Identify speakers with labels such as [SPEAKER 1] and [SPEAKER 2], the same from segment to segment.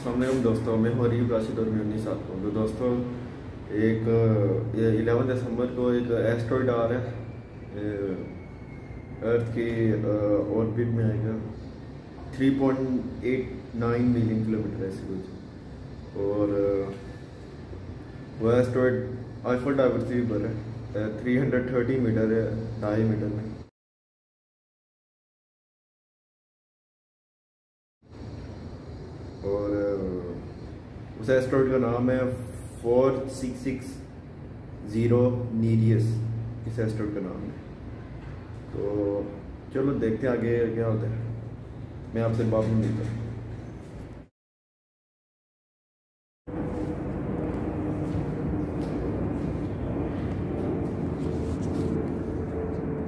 [SPEAKER 1] असलम दोस्तों, मैं हरीब राशिद और मैं उन्नीस साल तो दोस्तों, एक इलेवन दिसंबर को एक एस्ट्रॉइड आ रहा है। अर्थ की ऑर्बिट में आएगा। 3.89 मिलियन किलोमीटर ऐसे कुछ। और वो एस्ट्रॉइड आईफल टावर से भी बड़ा है। 330 मीटर है, ढाई मीटर में। और उस एस्ट्रॉइड का नाम है four six six zero Nereus इस एस्ट्रॉइड का नाम है। तो चलो देखते हैं आगे क्या होता है। मैं आपसे बात नहीं देता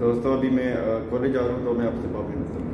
[SPEAKER 1] दोस्तों, अभी मैं कॉलेज जा रहा हूँ तो मैं आपसे बात नहीं देता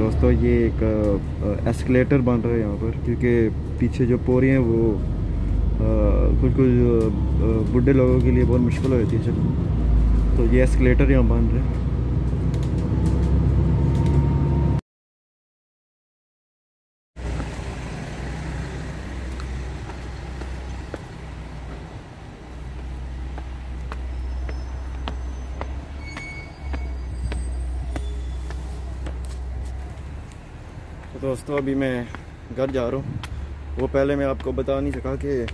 [SPEAKER 1] दोस्तों, ये एक एस्केलेटर बन रहा है यहाँ पर, क्योंकि पीछे जो पोरी हैं वो कुछ कुछ बुढ़े लोगों के लिए बहुत मुश्किल हो जाती है। तो ये एस्केलेटर यहाँ बन रहे हैं। तो दोस्तों, अभी मैं घर जा रहा हूँ। वो पहले मैं आपको बता नहीं सका कि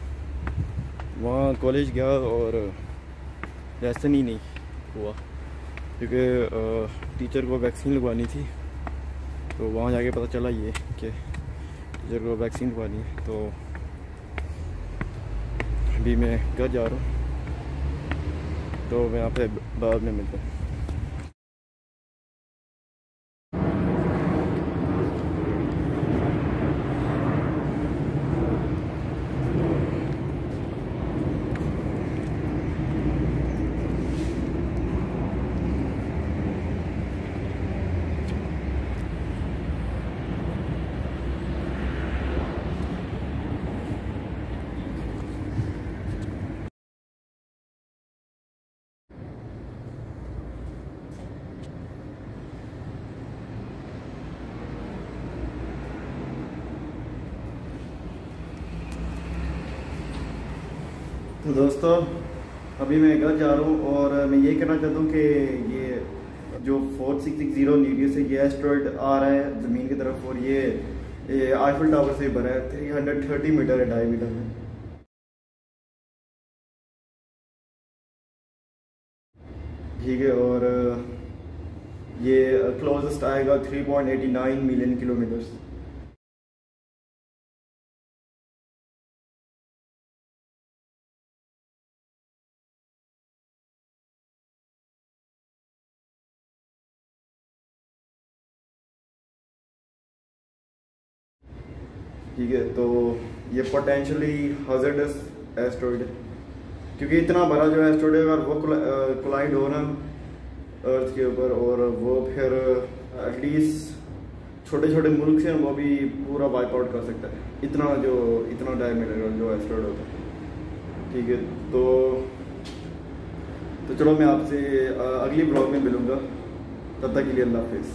[SPEAKER 1] वहाँ कॉलेज गया और लेसन ही नहीं हुआ। क्योंकि टीचर को वैक्सीन लगवानी थी। तो वहाँ जाके पता चला ये कि टीचर को वैक्सीन लगवानी है। तो अभी मैं घर जा रहा हूँ। तो मैं आपसे बाद में मिलता हूँ। तो दोस्तों अभी मैं घर जा रहा हूँ और मैं ये कहना चाहता हूँ कि ये जो फोर सिक्स सिक्स ज़ीरो न्यूडियस से ये एस्ट्रॉयड आ रहा है ज़मीन की तरफ़ और ये, ये आईफिल टावर से बना है थ्री हंड्रेड थर्टी मीटर है ढाई मीटर में। ठीक है और ये क्लोजेस्ट आएगा 3.89 मिलियन किलोमीटर्स ठीक है तो ये पोटेंशली हजर्डस एस्ट्रॉइड है। क्योंकि इतना बड़ा जो एस्ट्रॉइड है, अगर वो कोलाइड हो ना अर्थ के ऊपर और वो फिर एटलीस्ट छोटे छोटे मुल्क से वो भी पूरा वाइप आउट कर सकता है। इतना जो, इतना डायमीटर जो एस्ट्रॉइड होता है। ठीक है तो तो चलो मैं आपसे अगली ब्लॉग में मिलूँगा। तब तक के लिए अल्लाह हाफिज़।